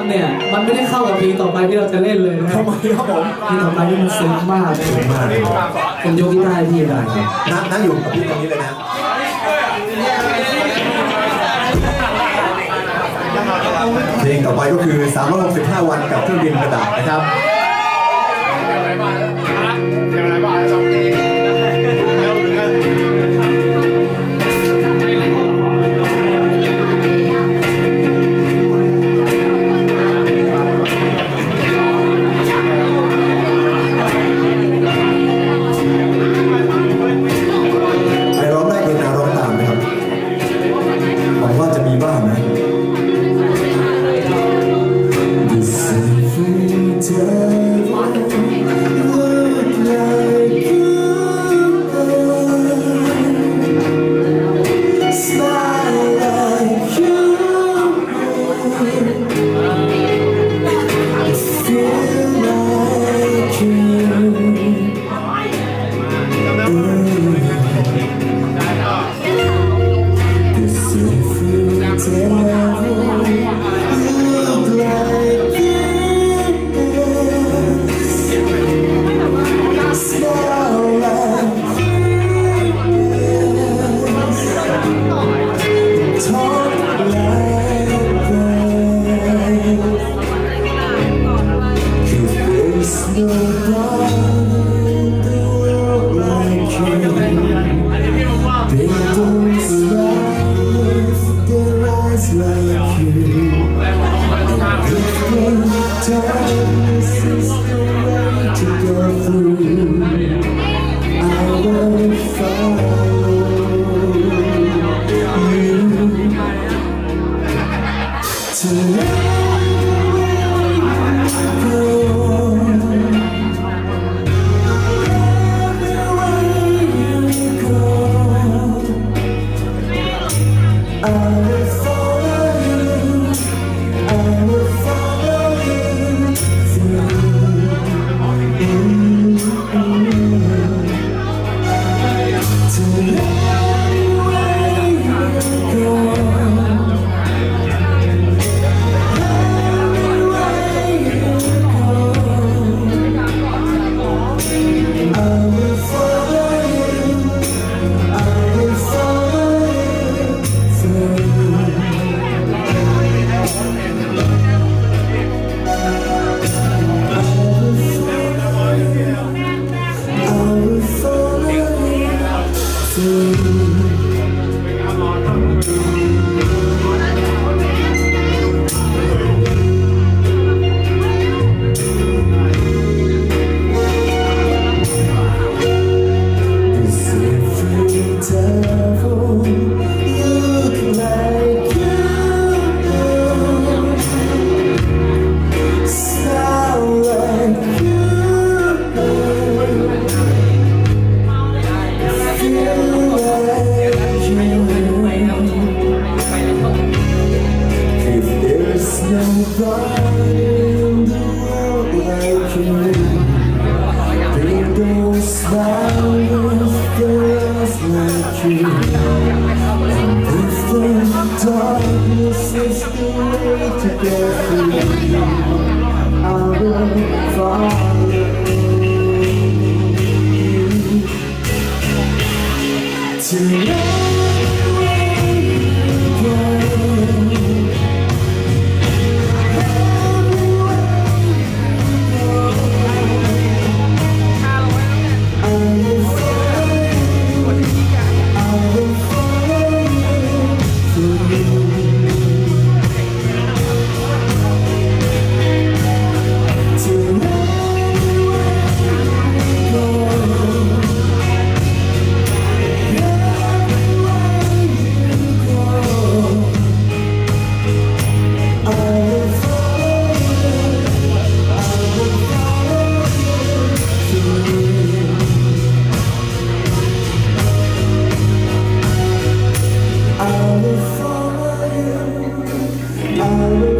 ำเนี่ย มันไม่ได้เข้ากับเพลงต่อไปที่เราจะเล่นเลยนะครัทำบไมครับผมเพลงต่อไปนี่มันซึ้งมากเลยซึ้งมากผมยกกีตาร์ให้พี่ได้ครับนั่งนั่งอยู่กับพี่ตรงนี้เลยนะเพลงต่อไปก็คือ 365 วันกับเครื่องบินกระดาษนะครับ go through, I will follow you. In the world like you. They don't smile with eyes like you. If the darkness is the way to get through, I will follow I